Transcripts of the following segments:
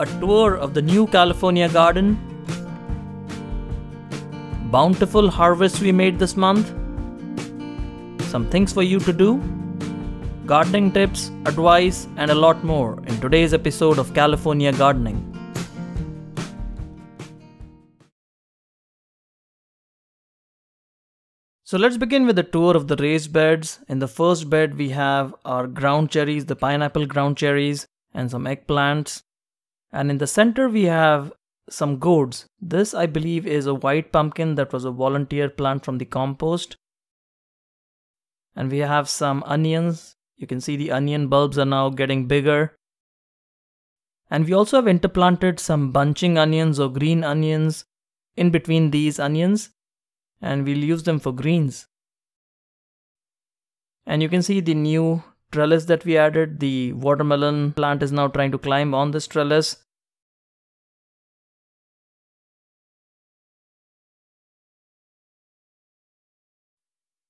a tour of the new California garden. Bountiful harvest we made this month. Some things for you to do. Gardening tips, advice, and a lot more in today's episode of California Gardening. So let's begin with a tour of the raised beds. In the first bed, we have our ground cherries, the pineapple ground cherries, and some eggplants. And in the center, we have some gourds. This, I believe, is a white pumpkin that was a volunteer plant from the compost. And we have some onions. You can see the onion bulbs are now getting bigger. And we also have interplanted some bunching onions or green onions in between these onions and we'll use them for greens. And you can see the new trellis that we added. The watermelon plant is now trying to climb on this trellis.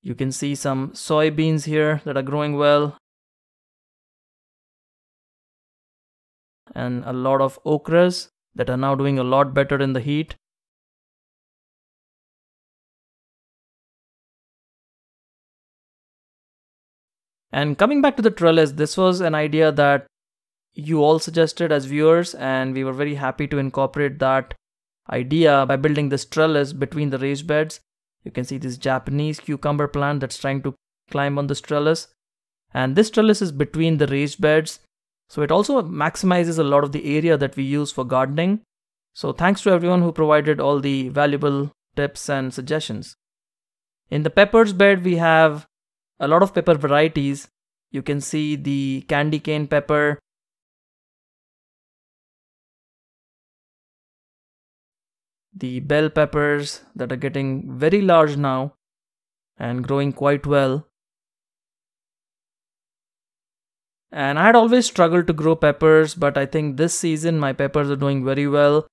You can see some soybeans here that are growing well. And a lot of okras that are now doing a lot better in the heat. And coming back to the trellis, this was an idea that you all suggested as viewers, and we were very happy to incorporate that idea by building this trellis between the raised beds. You can see this Japanese cucumber plant that's trying to climb on this trellis. And this trellis is between the raised beds. So it also maximizes a lot of the area that we use for gardening. So thanks to everyone who provided all the valuable tips and suggestions. In the peppers bed, we have a lot of pepper varieties. You can see the candy cane pepper, the bell peppers that are getting very large now and growing quite well. And I had always struggled to grow peppers, but I think this season my peppers are doing very well.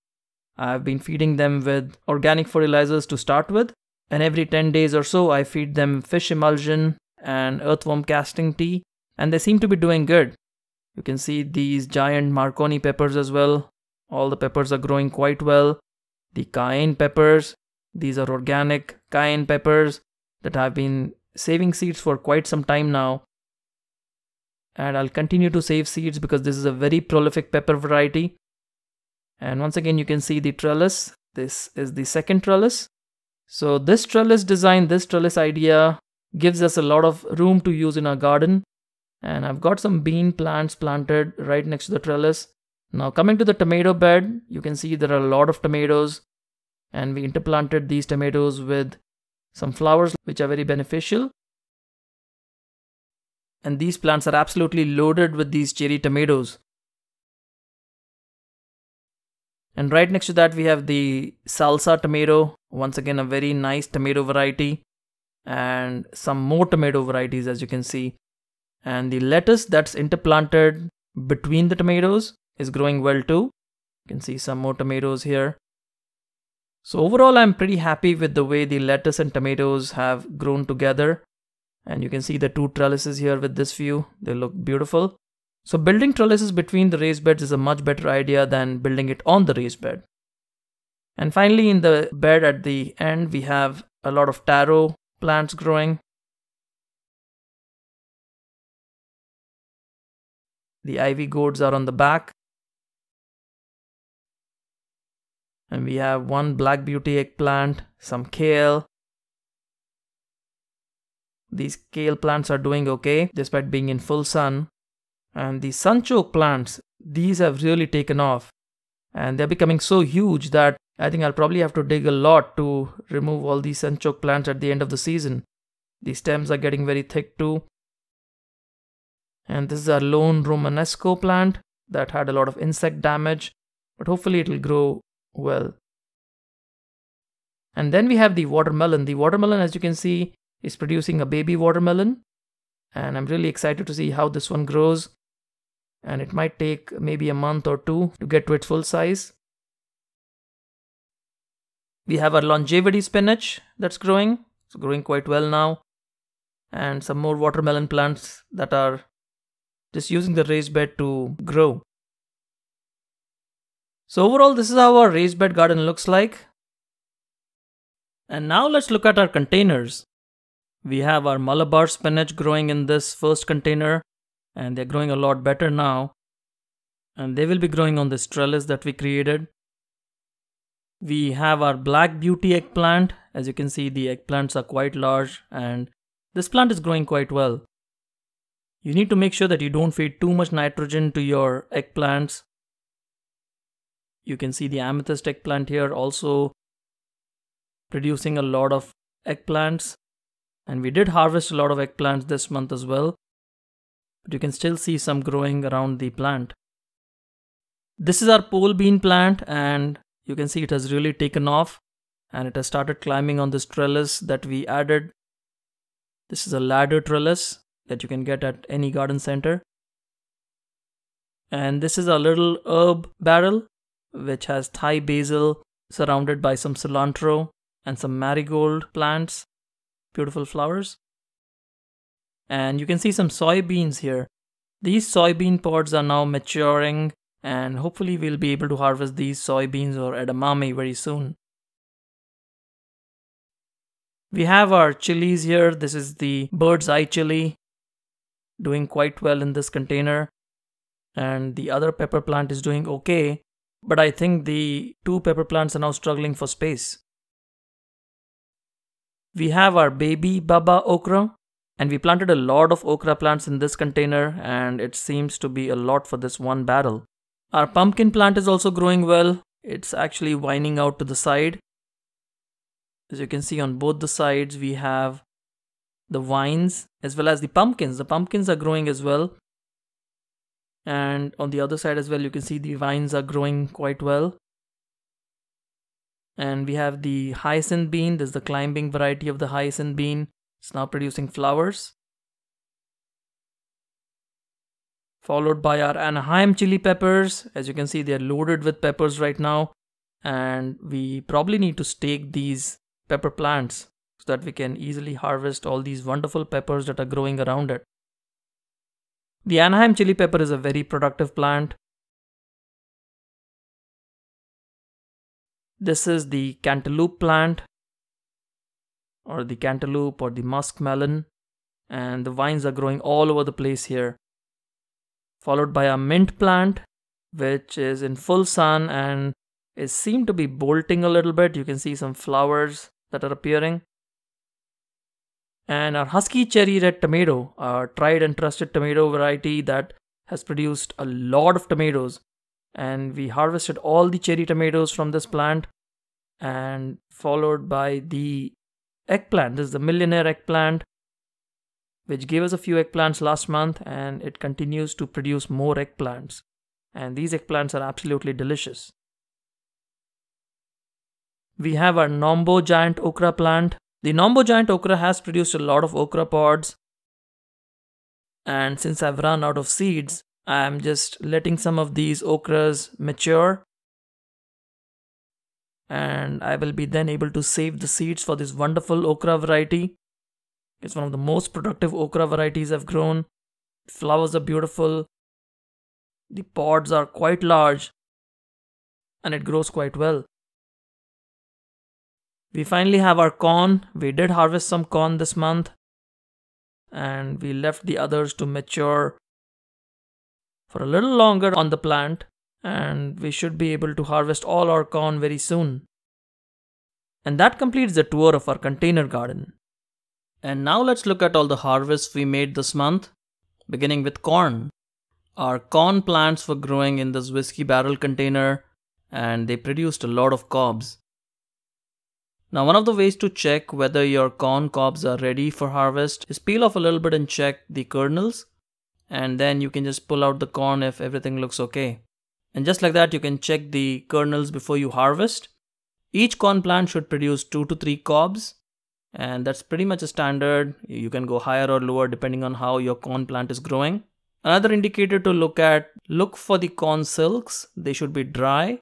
I've been feeding them with organic fertilizers to start with, and every 10 days or so I feed them fish emulsion and earthworm casting tea, and they seem to be doing good. You can see these giant Marconi peppers as well. All the peppers are growing quite well. The cayenne peppers, these are organic cayenne peppers that I've been saving seeds for quite some time now. And I'll continue to save seeds because this is a very prolific pepper variety. And once again, you can see the trellis. This is the second trellis. So this trellis design, this trellis idea gives us a lot of room to use in our garden. And I've got some bean plants planted right next to the trellis. Now coming to the tomato bed, you can see there are a lot of tomatoes and we interplanted these tomatoes with some flowers which are very beneficial. And these plants are absolutely loaded with these cherry tomatoes. And right next to that we have the salsa tomato, once again a very nice tomato variety and some more tomato varieties as you can see. And the lettuce that's interplanted between the tomatoes is growing well too. You can see some more tomatoes here. So overall I'm pretty happy with the way the lettuce and tomatoes have grown together. And you can see the two trellises here with this view. They look beautiful. So building trellises between the raised beds is a much better idea than building it on the raised bed. And finally in the bed at the end we have a lot of taro plants growing. The ivy gourds are on the back. And we have one black beauty eggplant, some kale. These kale plants are doing okay despite being in full sun. And the sunchoke plants, these have really taken off. And they're becoming so huge that I think I'll probably have to dig a lot to remove all these sunchoke plants at the end of the season. The stems are getting very thick too. And this is our lone Romanesco plant that had a lot of insect damage, but hopefully it will grow well. And then we have the watermelon. The watermelon, as you can see, is producing a baby watermelon. And I'm really excited to see how this one grows. And it might take maybe a month or two to get to its full size. We have our longevity spinach that's growing. It's growing quite well now. And some more watermelon plants that are just using the raised bed to grow. So overall, this is how our raised bed garden looks like. And now let's look at our containers. We have our Malabar spinach growing in this first container and they're growing a lot better now. And they will be growing on this trellis that we created. We have our black beauty eggplant. As you can see, the eggplants are quite large and this plant is growing quite well. You need to make sure that you don't feed too much nitrogen to your eggplants. You can see the amethyst eggplant here also producing a lot of eggplants. And we did harvest a lot of eggplants this month as well. But you can still see some growing around the plant. This is our pole bean plant and you can see it has really taken off and it has started climbing on this trellis that we added. This is a ladder trellis that you can get at any garden center. And this is a little herb barrel which has Thai basil surrounded by some cilantro and some marigold plants, beautiful flowers. And you can see some soybeans here. These soybean pods are now maturing and hopefully we'll be able to harvest these soybeans or edamame very soon. We have our chilies here. This is the bird's eye chili doing quite well in this container and the other pepper plant is doing okay but I think the two pepper plants are now struggling for space. We have our Baby Bubba okra and we planted a lot of okra plants in this container and it seems to be a lot for this one barrel. Our pumpkin plant is also growing well. It's actually winding out to the side. As you can see on both the sides, we have the vines as well as the pumpkins. The pumpkins are growing as well. And on the other side as well, you can see the vines are growing quite well. And we have the hyacinth bean. This is the climbing variety of the hyacinth bean. It's now producing flowers. followed by our Anaheim chili peppers. As you can see, they're loaded with peppers right now. And we probably need to stake these pepper plants so that we can easily harvest all these wonderful peppers that are growing around it. The Anaheim chili pepper is a very productive plant. This is the cantaloupe plant or the cantaloupe or the muskmelon and the vines are growing all over the place here followed by a mint plant which is in full sun and is seem to be bolting a little bit you can see some flowers that are appearing and our husky cherry red tomato a tried and trusted tomato variety that has produced a lot of tomatoes and we harvested all the cherry tomatoes from this plant and followed by the eggplant this is the millionaire eggplant which gave us a few eggplants last month and it continues to produce more eggplants. And these eggplants are absolutely delicious. We have our Nombo giant okra plant. The Nombo giant okra has produced a lot of okra pods. And since I've run out of seeds, I'm just letting some of these okras mature. And I will be then able to save the seeds for this wonderful okra variety. It's one of the most productive okra varieties I've grown. Flowers are beautiful. The pods are quite large and it grows quite well. We finally have our corn. We did harvest some corn this month and we left the others to mature for a little longer on the plant and we should be able to harvest all our corn very soon. And that completes the tour of our container garden. And now let's look at all the harvests we made this month, beginning with corn. Our corn plants were growing in this whiskey barrel container and they produced a lot of cobs. Now one of the ways to check whether your corn cobs are ready for harvest is peel off a little bit and check the kernels and then you can just pull out the corn if everything looks okay. And just like that you can check the kernels before you harvest. Each corn plant should produce 2 to 3 cobs and that's pretty much a standard. You can go higher or lower depending on how your corn plant is growing. Another indicator to look at, look for the corn silks. They should be dry.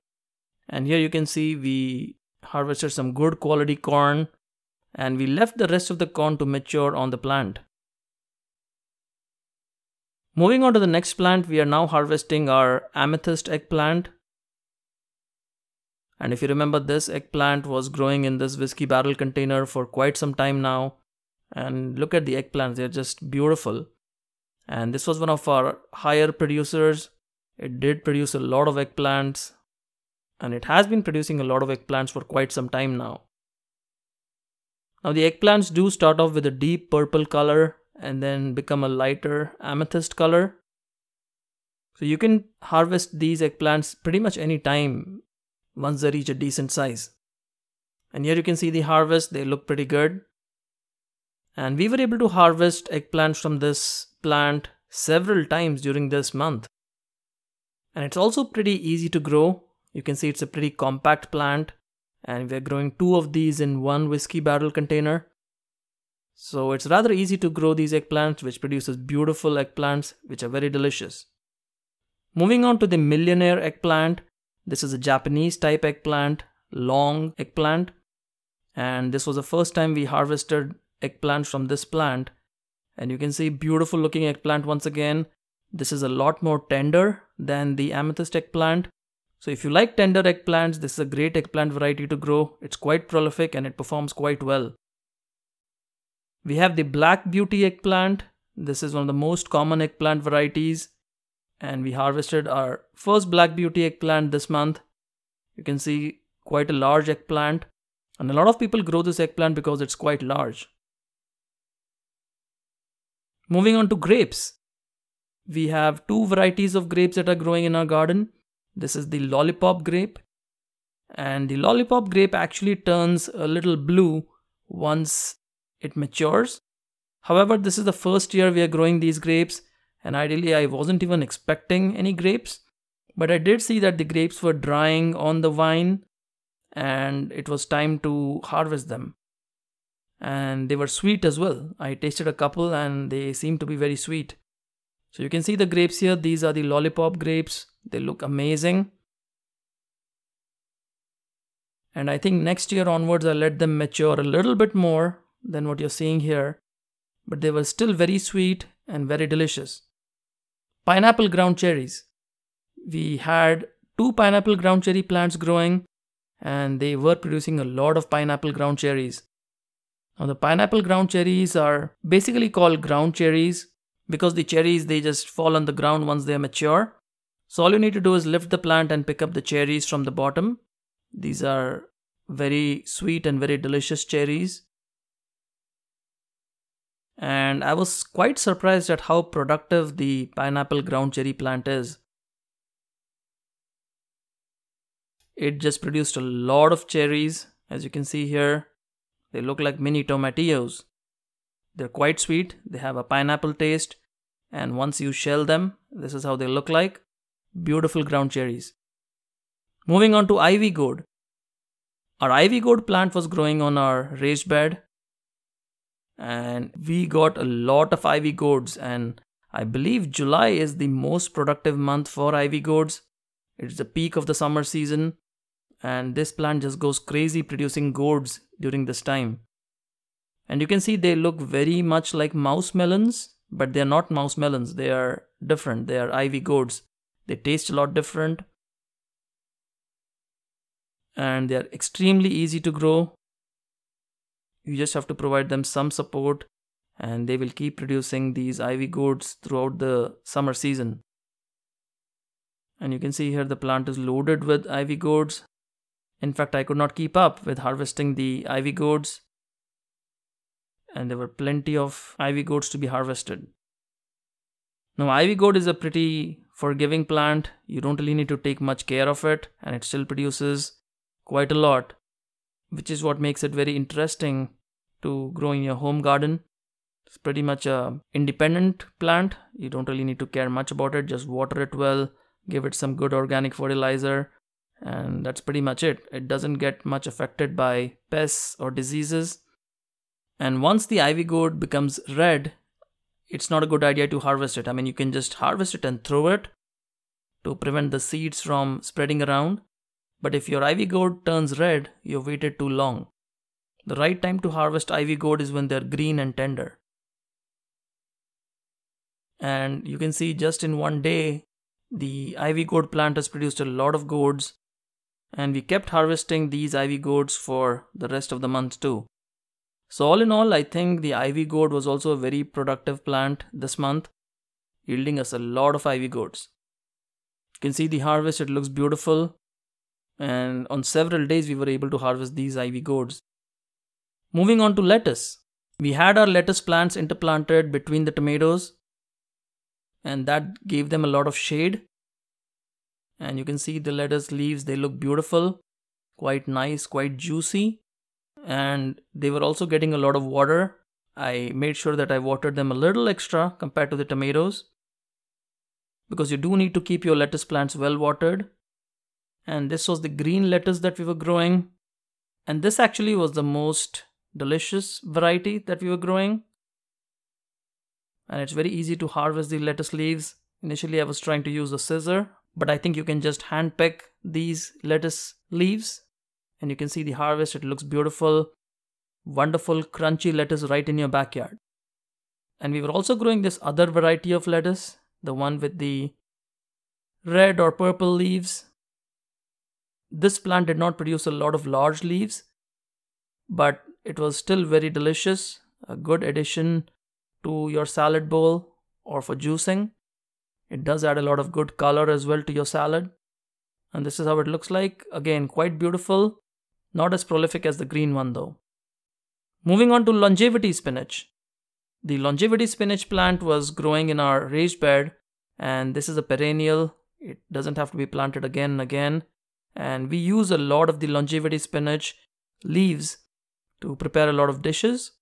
And here you can see we harvested some good quality corn and we left the rest of the corn to mature on the plant. Moving on to the next plant, we are now harvesting our amethyst eggplant. And if you remember, this eggplant was growing in this whiskey barrel container for quite some time now. And look at the eggplants, they're just beautiful. And this was one of our higher producers. It did produce a lot of eggplants. And it has been producing a lot of eggplants for quite some time now. Now, the eggplants do start off with a deep purple color and then become a lighter amethyst color. So you can harvest these eggplants pretty much any time once they reach a decent size. And here you can see the harvest, they look pretty good. And we were able to harvest eggplants from this plant several times during this month. And it's also pretty easy to grow. You can see it's a pretty compact plant and we're growing two of these in one whiskey barrel container. So it's rather easy to grow these eggplants which produces beautiful eggplants which are very delicious. Moving on to the millionaire eggplant. This is a Japanese type eggplant, long eggplant. And this was the first time we harvested eggplants from this plant. And you can see beautiful looking eggplant once again. This is a lot more tender than the amethyst eggplant. So if you like tender eggplants, this is a great eggplant variety to grow. It's quite prolific and it performs quite well. We have the black beauty eggplant. This is one of the most common eggplant varieties. And we harvested our first black beauty eggplant this month. You can see quite a large eggplant. And a lot of people grow this eggplant because it's quite large. Moving on to grapes. We have two varieties of grapes that are growing in our garden. This is the lollipop grape. And the lollipop grape actually turns a little blue once it matures. However, this is the first year we are growing these grapes and ideally I wasn't even expecting any grapes. But I did see that the grapes were drying on the vine and it was time to harvest them. And they were sweet as well. I tasted a couple and they seemed to be very sweet. So you can see the grapes here. These are the lollipop grapes. They look amazing. And I think next year onwards, I'll let them mature a little bit more than what you're seeing here. But they were still very sweet and very delicious. Pineapple ground cherries. We had two pineapple ground cherry plants growing and they were producing a lot of pineapple ground cherries. Now the pineapple ground cherries are basically called ground cherries because the cherries they just fall on the ground once they are mature so all you need to do is lift the plant and pick up the cherries from the bottom. These are very sweet and very delicious cherries. And I was quite surprised at how productive the pineapple ground cherry plant is. It just produced a lot of cherries, as you can see here. They look like mini tomatillos. They're quite sweet, they have a pineapple taste, and once you shell them, this is how they look like. Beautiful ground cherries. Moving on to ivy gourd. Our ivy gourd plant was growing on our raised bed and we got a lot of ivy gourds and I believe July is the most productive month for ivy gourds. It's the peak of the summer season and this plant just goes crazy producing gourds during this time. And you can see they look very much like mouse melons, but they're not mouse melons. They are different. They are ivy gourds. They taste a lot different. And they are extremely easy to grow. You just have to provide them some support and they will keep producing these ivy gourds throughout the summer season. And you can see here the plant is loaded with ivy gourds. In fact, I could not keep up with harvesting the ivy gourds. And there were plenty of ivy gourds to be harvested. Now, ivy gourd is a pretty forgiving plant. You don't really need to take much care of it and it still produces quite a lot, which is what makes it very interesting to grow in your home garden. It's pretty much a independent plant. You don't really need to care much about it. Just water it well, give it some good organic fertilizer, and that's pretty much it. It doesn't get much affected by pests or diseases. And once the ivy gourd becomes red, it's not a good idea to harvest it. I mean, you can just harvest it and throw it to prevent the seeds from spreading around. But if your ivy gourd turns red, you've waited too long. The right time to harvest ivy gourd is when they're green and tender. And you can see just in one day, the ivy gourd plant has produced a lot of gourds. and we kept harvesting these ivy gourds for the rest of the month too. So all in all, I think the ivy gourd was also a very productive plant this month, yielding us a lot of ivy gourds. You can see the harvest, it looks beautiful. And on several days, we were able to harvest these ivy gourds. Moving on to lettuce. We had our lettuce plants interplanted between the tomatoes and that gave them a lot of shade and you can see the lettuce leaves they look beautiful quite nice quite juicy and they were also getting a lot of water. I made sure that i watered them a little extra compared to the tomatoes because you do need to keep your lettuce plants well watered. And this was the green lettuce that we were growing. And this actually was the most delicious variety that we were growing. And it's very easy to harvest the lettuce leaves. Initially i was trying to use a scissor but I think you can just hand pick these lettuce leaves and you can see the harvest. It looks beautiful, wonderful, crunchy lettuce right in your backyard. And we were also growing this other variety of lettuce, the one with the red or purple leaves. This plant did not produce a lot of large leaves, but it was still very delicious, a good addition to your salad bowl or for juicing. It does add a lot of good color as well to your salad. And this is how it looks like. Again, quite beautiful. Not as prolific as the green one though. Moving on to longevity spinach. The longevity spinach plant was growing in our raised bed and this is a perennial. It doesn't have to be planted again and again. And we use a lot of the longevity spinach leaves to prepare a lot of dishes.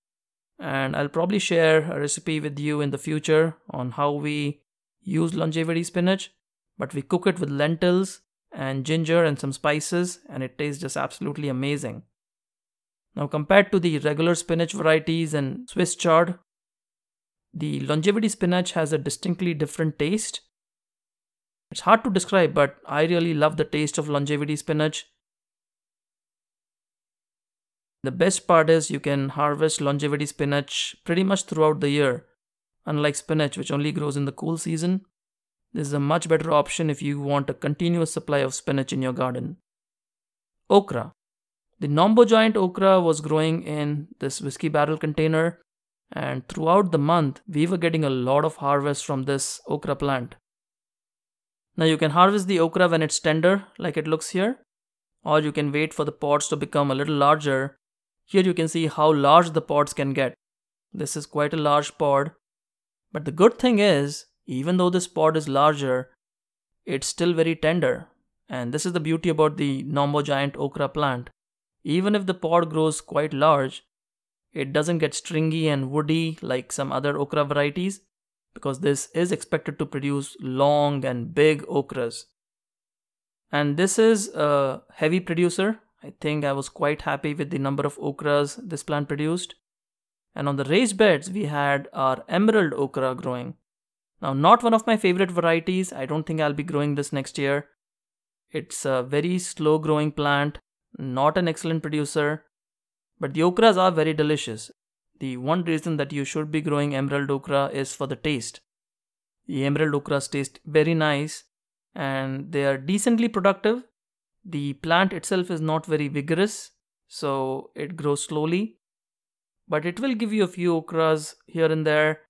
And I'll probably share a recipe with you in the future on how we use longevity spinach, but we cook it with lentils and ginger and some spices, and it tastes just absolutely amazing. Now, compared to the regular spinach varieties and Swiss chard, the longevity spinach has a distinctly different taste. It's hard to describe, but I really love the taste of longevity spinach. The best part is you can harvest longevity spinach pretty much throughout the year Unlike spinach, which only grows in the cool season, this is a much better option if you want a continuous supply of spinach in your garden. Okra. The Nombo giant okra was growing in this whiskey barrel container, and throughout the month, we were getting a lot of harvest from this okra plant. Now, you can harvest the okra when it's tender, like it looks here, or you can wait for the pods to become a little larger. Here, you can see how large the pods can get. This is quite a large pod, but the good thing is, even though this pod is larger, it's still very tender. And this is the beauty about the Nombo giant okra plant. Even if the pod grows quite large, it doesn't get stringy and woody like some other okra varieties because this is expected to produce long and big okras. And this is a heavy producer. I think I was quite happy with the number of okras this plant produced. And on the raised beds, we had our emerald okra growing. Now, not one of my favorite varieties. I don't think I'll be growing this next year. It's a very slow growing plant, not an excellent producer, but the okras are very delicious. The one reason that you should be growing emerald okra is for the taste. The emerald okras taste very nice and they are decently productive. The plant itself is not very vigorous, so it grows slowly but it will give you a few okras here and there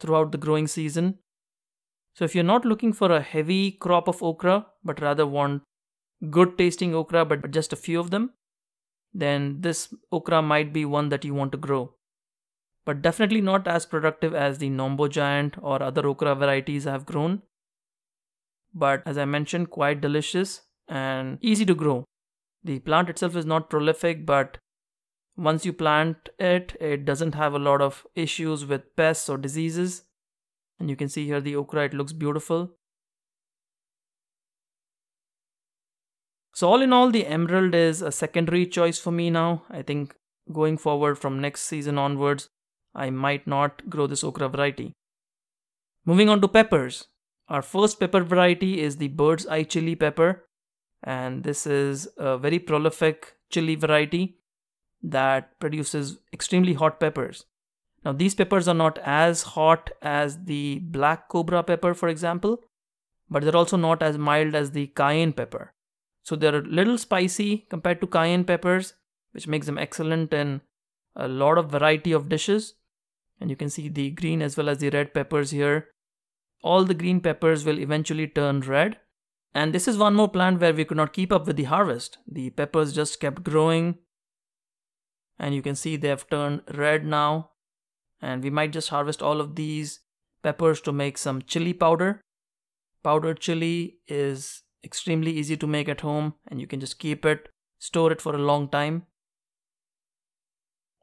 throughout the growing season. So if you're not looking for a heavy crop of okra, but rather want good tasting okra, but just a few of them, then this okra might be one that you want to grow. But definitely not as productive as the Nombo Giant or other okra varieties I have grown. But as I mentioned, quite delicious and easy to grow. The plant itself is not prolific, but once you plant it, it doesn't have a lot of issues with pests or diseases. And you can see here the okra, it looks beautiful. So all in all, the emerald is a secondary choice for me now. I think going forward from next season onwards, I might not grow this okra variety. Moving on to peppers. Our first pepper variety is the bird's eye chili pepper. And this is a very prolific chili variety that produces extremely hot peppers. Now, these peppers are not as hot as the black cobra pepper, for example, but they're also not as mild as the cayenne pepper. So they're a little spicy compared to cayenne peppers, which makes them excellent in a lot of variety of dishes. And you can see the green as well as the red peppers here. All the green peppers will eventually turn red. And this is one more plant where we could not keep up with the harvest. The peppers just kept growing. And you can see they have turned red now. And we might just harvest all of these peppers to make some chili powder. Powdered chili is extremely easy to make at home and you can just keep it, store it for a long time.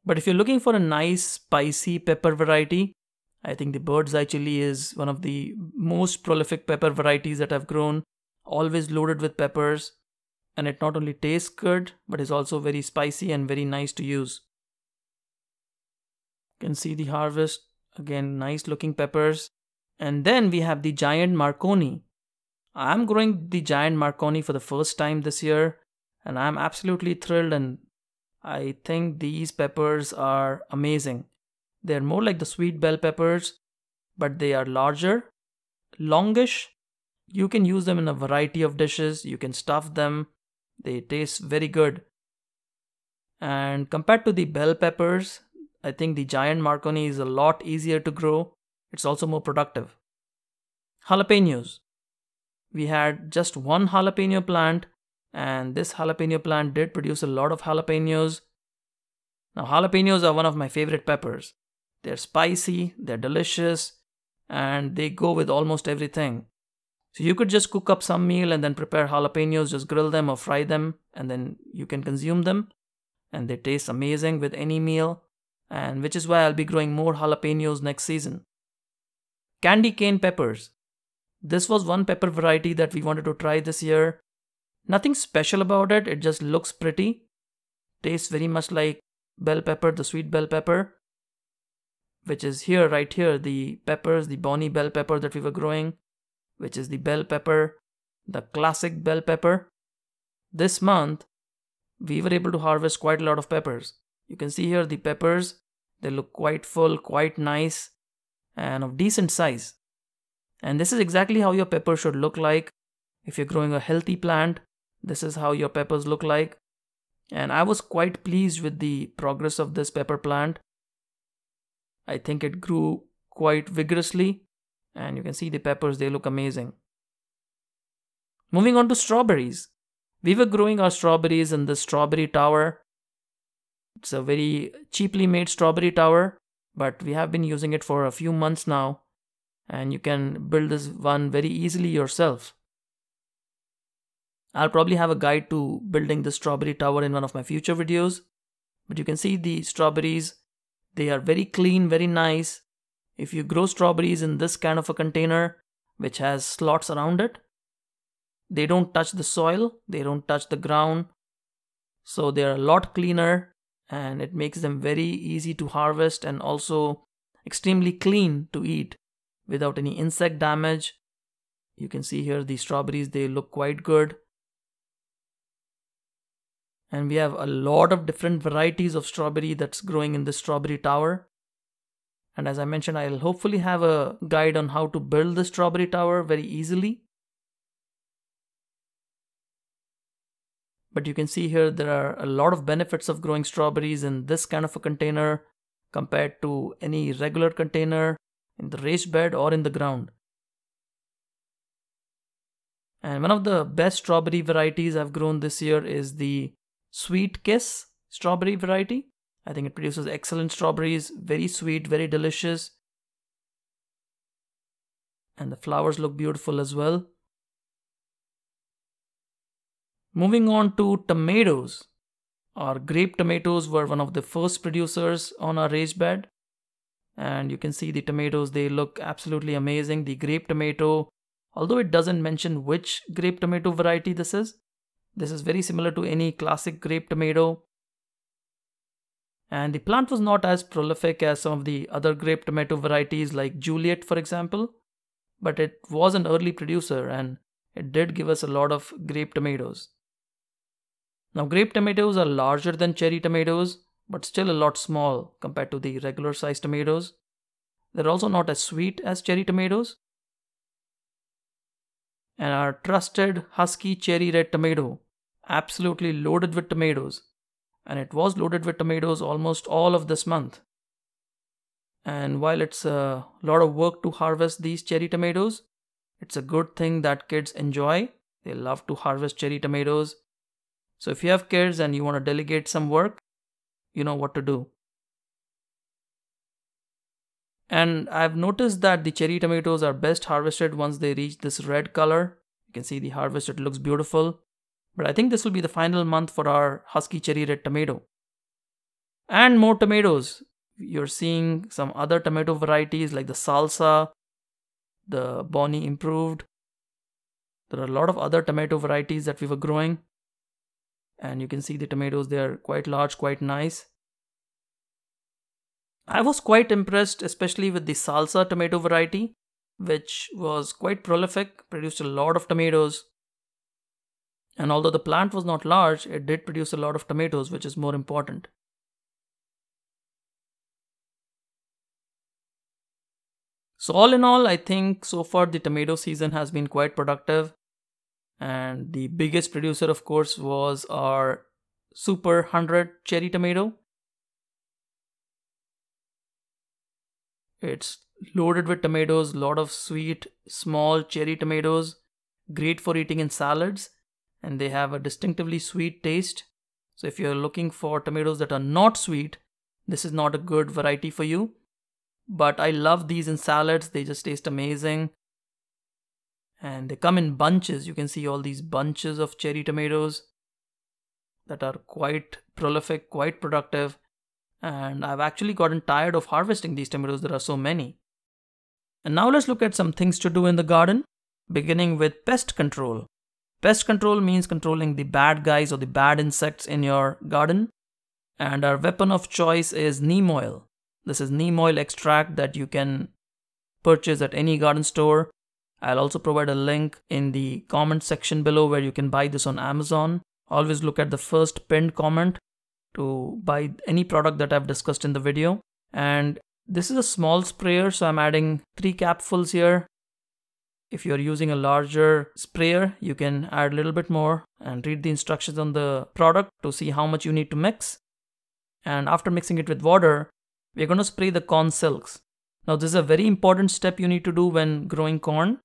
But if you're looking for a nice spicy pepper variety, I think the bird's eye chili is one of the most prolific pepper varieties that I've grown, always loaded with peppers, and it not only tastes good, but is also very spicy and very nice to use. You can see the harvest, again nice looking peppers. And then we have the giant Marconi. I'm growing the giant Marconi for the first time this year, and I'm absolutely thrilled and I think these peppers are amazing. They're more like the sweet bell peppers, but they are larger, longish. You can use them in a variety of dishes. You can stuff them. They taste very good. And compared to the bell peppers, I think the giant Marconi is a lot easier to grow. It's also more productive. Jalapenos. We had just one jalapeno plant and this jalapeno plant did produce a lot of jalapenos. Now, jalapenos are one of my favorite peppers. They're spicy, they're delicious, and they go with almost everything. So you could just cook up some meal and then prepare jalapenos, just grill them or fry them, and then you can consume them. And they taste amazing with any meal, and which is why I'll be growing more jalapenos next season. Candy cane peppers. This was one pepper variety that we wanted to try this year, Nothing special about it, it just looks pretty. Tastes very much like bell pepper, the sweet bell pepper, which is here, right here, the peppers, the Bonnie bell pepper that we were growing, which is the bell pepper, the classic bell pepper. This month, we were able to harvest quite a lot of peppers. You can see here the peppers, they look quite full, quite nice, and of decent size. And this is exactly how your pepper should look like if you're growing a healthy plant this is how your peppers look like. And I was quite pleased with the progress of this pepper plant. I think it grew quite vigorously and you can see the peppers, they look amazing. Moving on to strawberries. We were growing our strawberries in the strawberry tower. It's a very cheaply made strawberry tower, but we have been using it for a few months now. And you can build this one very easily yourself. I'll probably have a guide to building the strawberry tower in one of my future videos. But you can see the strawberries, they are very clean, very nice. If you grow strawberries in this kind of a container, which has slots around it, they don't touch the soil, they don't touch the ground. So they're a lot cleaner and it makes them very easy to harvest and also extremely clean to eat without any insect damage. You can see here the strawberries, they look quite good and we have a lot of different varieties of strawberry that's growing in the strawberry tower and as I mentioned I'll hopefully have a guide on how to build the strawberry tower very easily but you can see here there are a lot of benefits of growing strawberries in this kind of a container compared to any regular container in the raised bed or in the ground and one of the best strawberry varieties I've grown this year is the Sweet Kiss strawberry variety. I think it produces excellent strawberries, very sweet, very delicious. And the flowers look beautiful as well. Moving on to tomatoes. Our grape tomatoes were one of the first producers on our raised bed. And you can see the tomatoes, they look absolutely amazing. The grape tomato, although it doesn't mention which grape tomato variety this is, this is very similar to any classic grape tomato. And the plant was not as prolific as some of the other grape tomato varieties like Juliet for example, but it was an early producer and it did give us a lot of grape tomatoes. Now grape tomatoes are larger than cherry tomatoes, but still a lot small compared to the regular sized tomatoes. They're also not as sweet as cherry tomatoes. And our trusted husky cherry red tomato absolutely loaded with tomatoes. And it was loaded with tomatoes almost all of this month. And while it's a lot of work to harvest these cherry tomatoes, it's a good thing that kids enjoy. They love to harvest cherry tomatoes. So if you have kids and you want to delegate some work, you know what to do. And I've noticed that the cherry tomatoes are best harvested once they reach this red color. You can see the harvest, it looks beautiful. But I think this will be the final month for our husky cherry red tomato. And more tomatoes. You're seeing some other tomato varieties like the salsa, the Bonnie improved. There are a lot of other tomato varieties that we were growing. And you can see the tomatoes, they are quite large, quite nice. I was quite impressed, especially with the salsa tomato variety, which was quite prolific, produced a lot of tomatoes. And although the plant was not large, it did produce a lot of tomatoes, which is more important. So, all in all, I think so far the tomato season has been quite productive. And the biggest producer, of course, was our Super 100 cherry tomato, It's loaded with tomatoes, lot of sweet, small cherry tomatoes, great for eating in salads, and they have a distinctively sweet taste. So if you're looking for tomatoes that are not sweet, this is not a good variety for you. But I love these in salads, they just taste amazing. And they come in bunches. You can see all these bunches of cherry tomatoes that are quite prolific, quite productive and I've actually gotten tired of harvesting these tomatoes, there are so many. And now let's look at some things to do in the garden, beginning with pest control. Pest control means controlling the bad guys or the bad insects in your garden. And our weapon of choice is neem oil. This is neem oil extract that you can purchase at any garden store. I'll also provide a link in the comment section below where you can buy this on Amazon. Always look at the first pinned comment to buy any product that I've discussed in the video. And this is a small sprayer, so I'm adding three capfuls here. If you're using a larger sprayer, you can add a little bit more and read the instructions on the product to see how much you need to mix. And after mixing it with water, we're going to spray the corn silks. Now, this is a very important step you need to do when growing corn.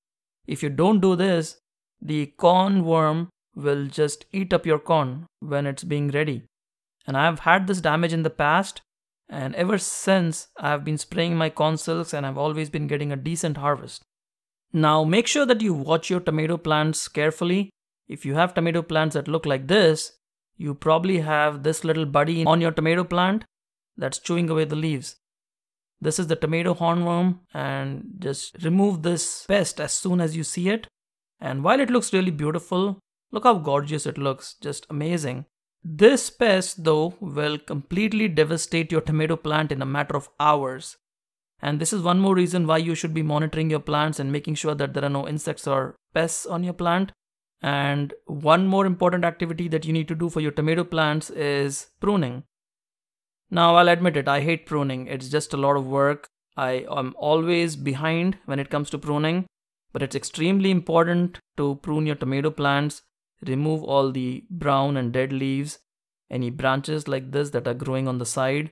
If you don't do this, the corn worm will just eat up your corn when it's being ready. And I've had this damage in the past, and ever since I've been spraying my corn silks and I've always been getting a decent harvest. Now make sure that you watch your tomato plants carefully. If you have tomato plants that look like this, you probably have this little buddy on your tomato plant that's chewing away the leaves. This is the tomato hornworm and just remove this pest as soon as you see it. And while it looks really beautiful, look how gorgeous it looks, just amazing. This pest though will completely devastate your tomato plant in a matter of hours. And this is one more reason why you should be monitoring your plants and making sure that there are no insects or pests on your plant. And one more important activity that you need to do for your tomato plants is pruning. Now, I'll admit it, I hate pruning. It's just a lot of work. I am always behind when it comes to pruning, but it's extremely important to prune your tomato plants remove all the brown and dead leaves, any branches like this that are growing on the side.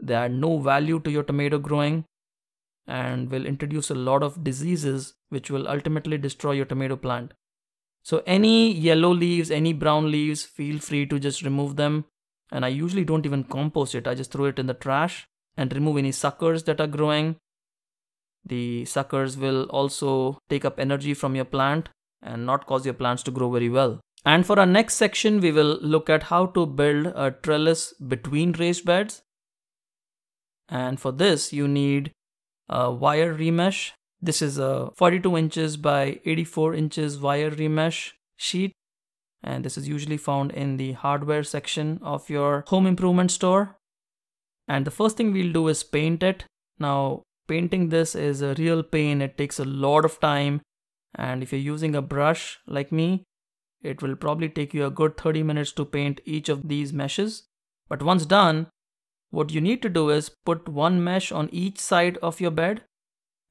They add no value to your tomato growing and will introduce a lot of diseases which will ultimately destroy your tomato plant. So any yellow leaves, any brown leaves, feel free to just remove them. And I usually don't even compost it. I just throw it in the trash and remove any suckers that are growing. The suckers will also take up energy from your plant and not cause your plants to grow very well. And for our next section, we will look at how to build a trellis between raised beds. And for this, you need a wire remesh. This is a 42 inches by 84 inches wire remesh sheet. And this is usually found in the hardware section of your home improvement store. And the first thing we'll do is paint it. Now, painting this is a real pain. It takes a lot of time and if you're using a brush like me it will probably take you a good 30 minutes to paint each of these meshes but once done what you need to do is put one mesh on each side of your bed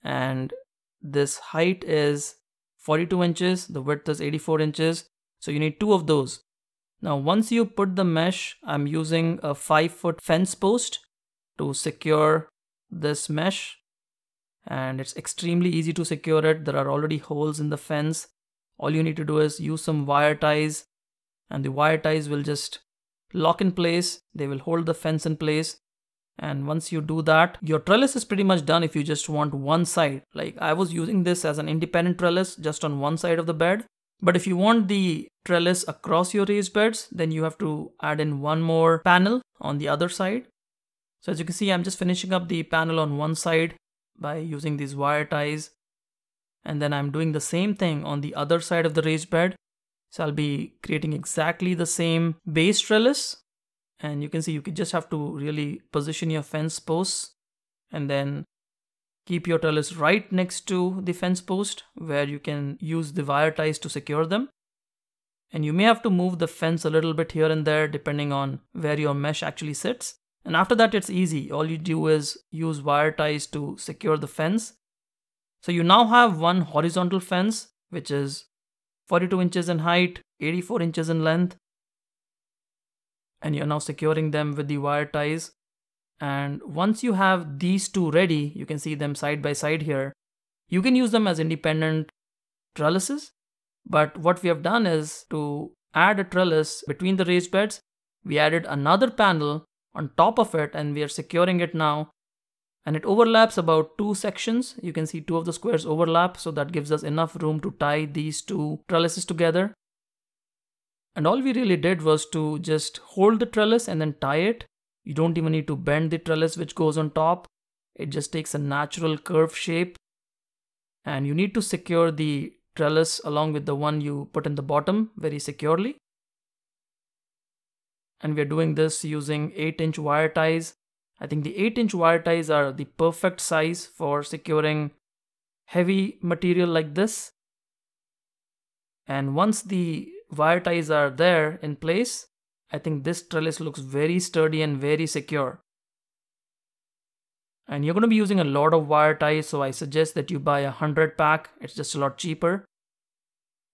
and this height is 42 inches the width is 84 inches so you need two of those Now once you put the mesh, I'm using a 5 foot fence post to secure this mesh and it's extremely easy to secure it. There are already holes in the fence. All you need to do is use some wire ties and the wire ties will just lock in place. They will hold the fence in place. And once you do that, your trellis is pretty much done if you just want one side. Like I was using this as an independent trellis just on one side of the bed. But if you want the trellis across your raised beds, then you have to add in one more panel on the other side. So as you can see, I'm just finishing up the panel on one side by using these wire ties. And then I'm doing the same thing on the other side of the raised bed. So I'll be creating exactly the same base trellis. And you can see you could just have to really position your fence posts and then Keep your trellis right next to the fence post where you can use the wire ties to secure them. And you may have to move the fence a little bit here and there depending on where your mesh actually sits. And after that, it's easy. All you do is use wire ties to secure the fence. So you now have one horizontal fence, which is 42 inches in height, 84 inches in length. And you're now securing them with the wire ties. And once you have these two ready, you can see them side by side here. You can use them as independent trellises. But what we have done is to add a trellis between the raised beds, we added another panel on top of it and we are securing it now. And it overlaps about two sections. You can see two of the squares overlap, so that gives us enough room to tie these two trellises together. And all we really did was to just hold the trellis and then tie it you don't even need to bend the trellis which goes on top. It just takes a natural curve shape. And you need to secure the trellis along with the one you put in the bottom very securely. And we're doing this using 8 inch wire ties. I think the 8 inch wire ties are the perfect size for securing heavy material like this. And once the wire ties are there in place, I think this trellis looks very sturdy and very secure. And you're going to be using a lot of wire ties, so I suggest that you buy a 100 pack. It's just a lot cheaper.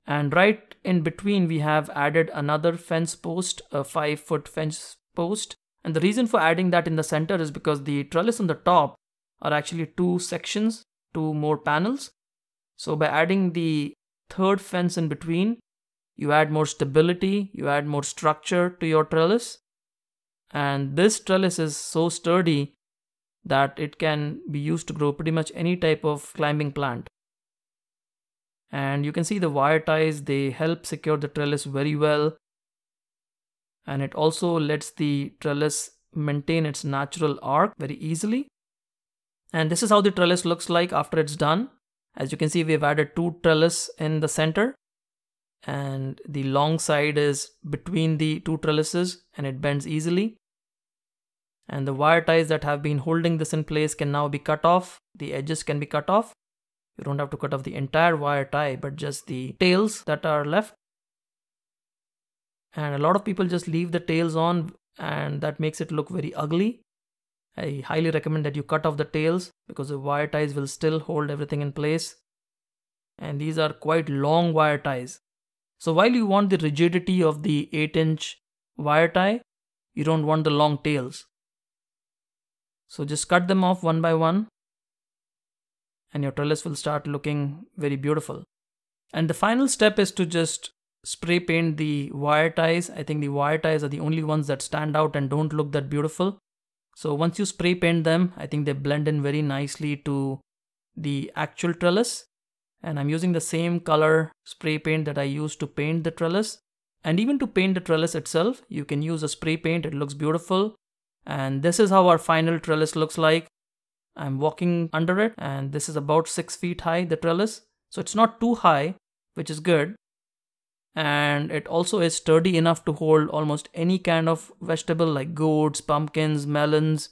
And right in between, we have added another fence post, a 5 foot fence post. And the reason for adding that in the center is because the trellis on the top are actually two sections, two more panels. So by adding the third fence in between, you add more stability, you add more structure to your trellis. And this trellis is so sturdy that it can be used to grow pretty much any type of climbing plant. And you can see the wire ties, they help secure the trellis very well. And it also lets the trellis maintain its natural arc very easily. And this is how the trellis looks like after it's done. As you can see, we've added two trellis in the center and the long side is between the two trellises and it bends easily. And the wire ties that have been holding this in place can now be cut off. The edges can be cut off. You don't have to cut off the entire wire tie, but just the tails that are left. And a lot of people just leave the tails on and that makes it look very ugly. I highly recommend that you cut off the tails because the wire ties will still hold everything in place. And these are quite long wire ties. So while you want the rigidity of the 8 inch wire tie, you don't want the long tails. So just cut them off one by one and your trellis will start looking very beautiful. And the final step is to just spray paint the wire ties. I think the wire ties are the only ones that stand out and don't look that beautiful. So once you spray paint them, I think they blend in very nicely to the actual trellis and I'm using the same color spray paint that I used to paint the trellis. And even to paint the trellis itself, you can use a spray paint, it looks beautiful. And this is how our final trellis looks like. I'm walking under it and this is about 6 feet high, the trellis. So it's not too high, which is good. And it also is sturdy enough to hold almost any kind of vegetable like gourds, pumpkins, melons,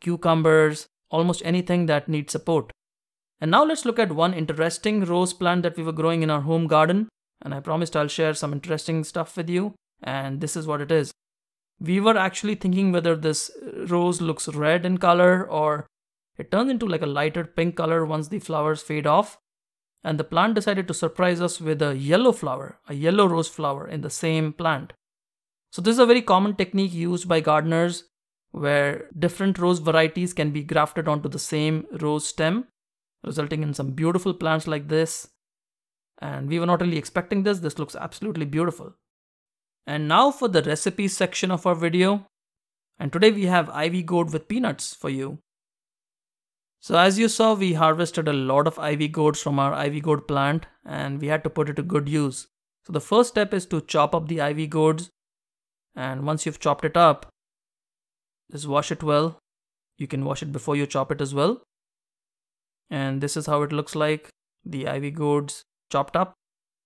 cucumbers, almost anything that needs support. And now let's look at one interesting rose plant that we were growing in our home garden. And I promised I'll share some interesting stuff with you. And this is what it is. We were actually thinking whether this rose looks red in color or it turns into like a lighter pink color once the flowers fade off. And the plant decided to surprise us with a yellow flower, a yellow rose flower in the same plant. So this is a very common technique used by gardeners where different rose varieties can be grafted onto the same rose stem, resulting in some beautiful plants like this. And we were not really expecting this. This looks absolutely beautiful. And now for the recipe section of our video. And today we have ivy gourd with peanuts for you. So as you saw, we harvested a lot of ivy gourds from our ivy gourd plant and we had to put it to good use. So the first step is to chop up the ivy gourds and once you've chopped it up, just wash it well. You can wash it before you chop it as well. And this is how it looks like. The ivy gourds chopped up.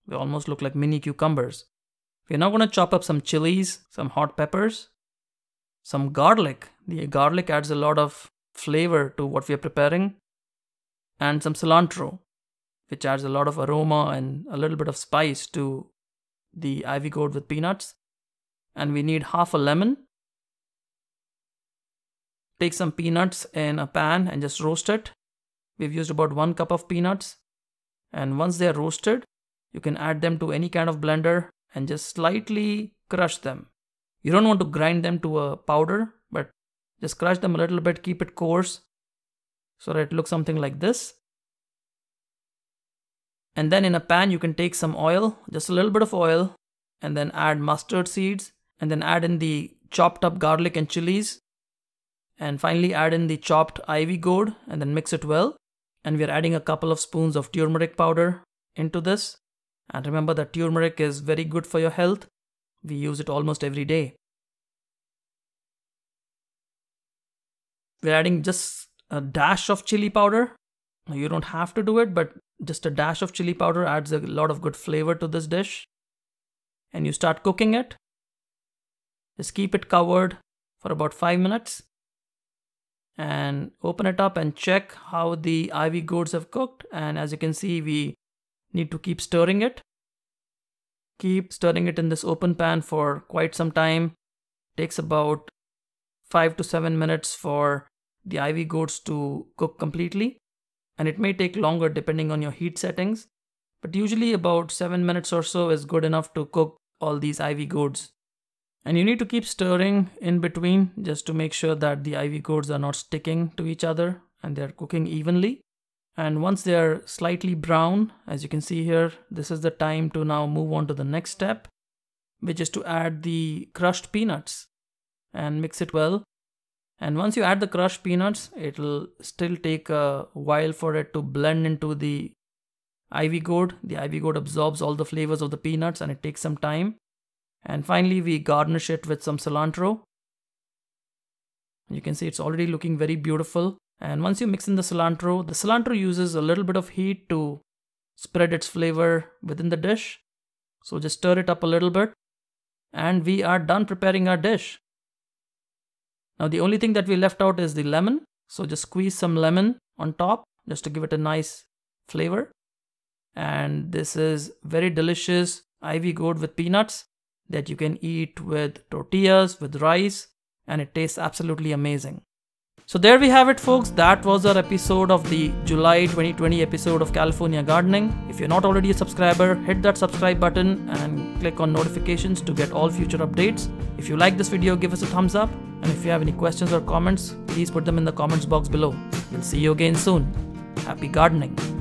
They almost look like mini cucumbers. We're now going to chop up some chilies, some hot peppers, some garlic. The garlic adds a lot of flavor to what we are preparing. And some cilantro, which adds a lot of aroma and a little bit of spice to the ivy gourd with peanuts. And we need half a lemon Take some peanuts in a pan and just roast it. We've used about one cup of peanuts. And once they're roasted, you can add them to any kind of blender and just slightly crush them. You don't want to grind them to a powder, just crush them a little bit, keep it coarse so that it looks something like this. And then in a pan, you can take some oil, just a little bit of oil, and then add mustard seeds, and then add in the chopped up garlic and chilies, and finally add in the chopped ivy gourd and then mix it well. And we're adding a couple of spoons of turmeric powder into this. And remember that turmeric is very good for your health. We use it almost every day. We're adding just a dash of chili powder. You don't have to do it, but just a dash of chili powder adds a lot of good flavor to this dish. And you start cooking it. Just keep it covered for about 5 minutes and open it up and check how the ivy gourds have cooked and as you can see we need to keep stirring it keep stirring it in this open pan for quite some time takes about 5 to 7 minutes for the ivy gourds to cook completely and it may take longer depending on your heat settings but usually about 7 minutes or so is good enough to cook all these ivy gourds and you need to keep stirring in between just to make sure that the ivy gourds are not sticking to each other and they're cooking evenly. And once they're slightly brown, as you can see here, this is the time to now move on to the next step, which is to add the crushed peanuts and mix it well. And once you add the crushed peanuts, it'll still take a while for it to blend into the ivy gourd. The ivy gourd absorbs all the flavors of the peanuts and it takes some time. And finally, we garnish it with some cilantro. You can see it's already looking very beautiful. And once you mix in the cilantro, the cilantro uses a little bit of heat to spread its flavor within the dish. So just stir it up a little bit. And we are done preparing our dish. Now the only thing that we left out is the lemon. So just squeeze some lemon on top just to give it a nice flavor. And this is very delicious ivy gourd with peanuts that you can eat with tortillas, with rice, and it tastes absolutely amazing. So there we have it folks, that was our episode of the July 2020 episode of California Gardening. If you're not already a subscriber, hit that subscribe button and click on notifications to get all future updates. If you like this video, give us a thumbs up. And if you have any questions or comments, please put them in the comments box below. We'll see you again soon. Happy gardening!